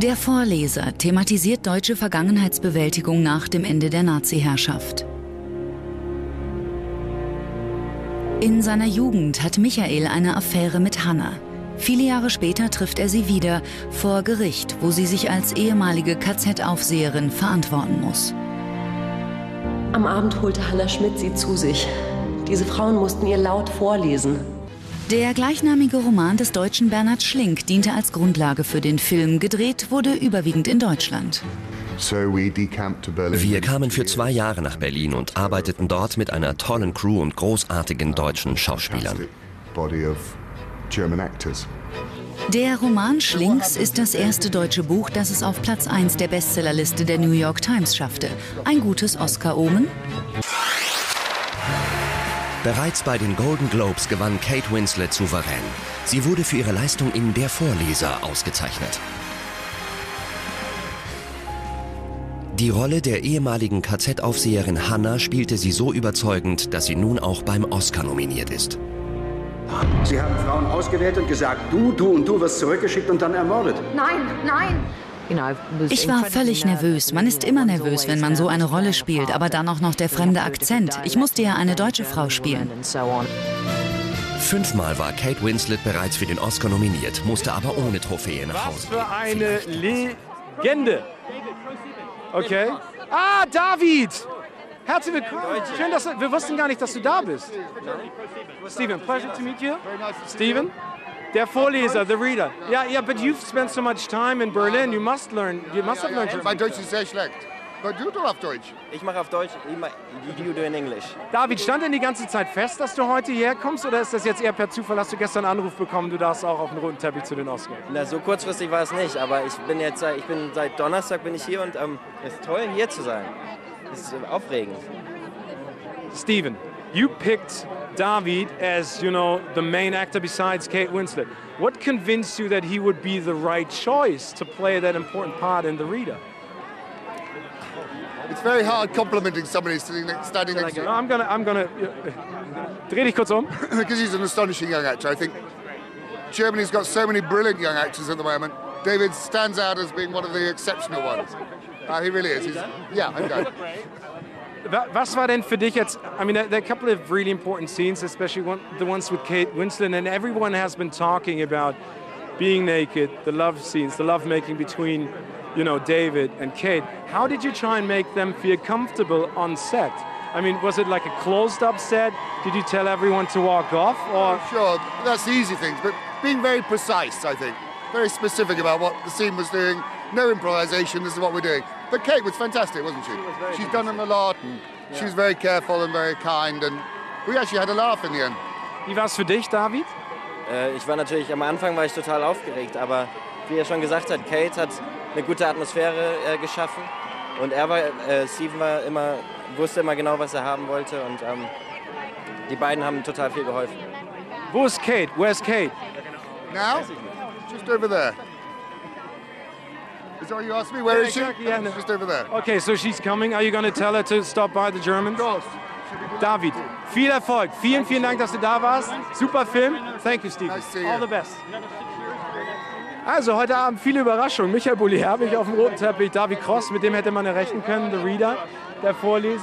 Der Vorleser thematisiert deutsche Vergangenheitsbewältigung nach dem Ende der Nazi-Herrschaft. In seiner Jugend hat Michael eine Affäre mit Hanna. Viele Jahre später trifft er sie wieder vor Gericht, wo sie sich als ehemalige KZ-Aufseherin verantworten muss. Am Abend holte Hanna Schmidt sie zu sich. Diese Frauen mussten ihr laut vorlesen. Der gleichnamige Roman des deutschen Bernhard Schlink diente als Grundlage für den Film. Gedreht wurde überwiegend in Deutschland. Wir kamen für zwei Jahre nach Berlin und arbeiteten dort mit einer tollen Crew und großartigen deutschen Schauspielern. Der Roman Schlinks ist das erste deutsche Buch, das es auf Platz 1 der Bestsellerliste der New York Times schaffte. Ein gutes Oscar-Omen? Bereits bei den Golden Globes gewann Kate Winslet souverän. Sie wurde für ihre Leistung in Der Vorleser ausgezeichnet. Die Rolle der ehemaligen KZ-Aufseherin Hannah spielte sie so überzeugend, dass sie nun auch beim Oscar nominiert ist. Sie haben Frauen ausgewählt und gesagt, du, du und du wirst zurückgeschickt und dann ermordet. Nein, nein. Ich war völlig nervös. Man ist immer nervös, wenn man so eine Rolle spielt, aber dann auch noch der fremde Akzent. Ich musste ja eine deutsche Frau spielen. Fünfmal war Kate Winslet bereits für den Oscar nominiert, musste aber ohne Trophäe nach Hause. Was für eine Legende. Okay. Ah, David! Herzlich willkommen. Schön, dass du, wir wussten gar nicht, dass du da bist. Steven, pleasure to meet you. Steven? Der Vorleser, the reader. Yeah, yeah, but you've spent so much time in Berlin. You must learn. You must have learned. Mein Deutsch ist sehr schlecht. Aber du doch auf Deutsch. Ich mache auf Deutsch. You do in English. David, stand denn die ganze Zeit fest, dass du heute hierher kommst, oder ist das jetzt eher per Zufall? Hast du gestern einen Anruf bekommen, du darfst auch auf den roten Teppich zu den Oscars? Na, so kurzfristig war es nicht, aber ich bin jetzt, ich bin seit Donnerstag bin ich hier und ähm, es ist toll hier zu sein. Es ist aufregend. Steven, you picked David as, you know, the main actor besides Kate Winslet. What convinced you that he would be the right choice to play that important part in The Reader? It's very hard complimenting somebody standing next to you. I'm gonna, I'm gonna. Dreh dich kurz um. because he's an astonishing young actor. I think Germany's got so many brilliant young actors at the moment. David stands out as being one of the exceptional ones. Uh, he really is. He's, yeah, I'm going. Was war denn für dich jetzt? I mean, there are a couple of really important scenes, especially one, the ones with Kate Winslet, and everyone has been talking about being naked, the love scenes, the love making between, you know, David and Kate. How did you try and make them feel comfortable on set? I mean, was it like a closed-up set? Did you tell everyone to walk off, or? Sure, that's the easy things, but being very precise, I think, very specific about what the scene was doing. No improvisation. This is what we're doing. But Kate was fantastic, wasn't she? she She's done them a lot, and yeah. she was very careful and very kind, and we actually had a laugh in the end. Wie war es für dich, David? Äh, ich war natürlich, am Anfang war ich total aufgeregt, aber wie er schon gesagt hat, Kate hat eine gute Atmosphäre äh, geschaffen und er war, äh, Steven war immer, wusste immer genau, was er haben wollte und ähm, die beiden haben total viel geholfen. Wo ist Kate? Where's Kate? Now? Just over there. Is that what you asked me? Where yeah, is exactly, she? Yeah, no. Just over there. Okay, so she's coming. Are you going to tell her to stop by the Germans? Of course. David, viel Erfolg. Vielen, vielen Dank, dass du da warst. Super Film. Thank you, Steve. All the best. Also heute Abend viele Überraschungen. Michael Bulli Herbig auf dem roten Teppich, David Cross, mit dem hätte man ja rechnen können, The Reader, der Vorleser.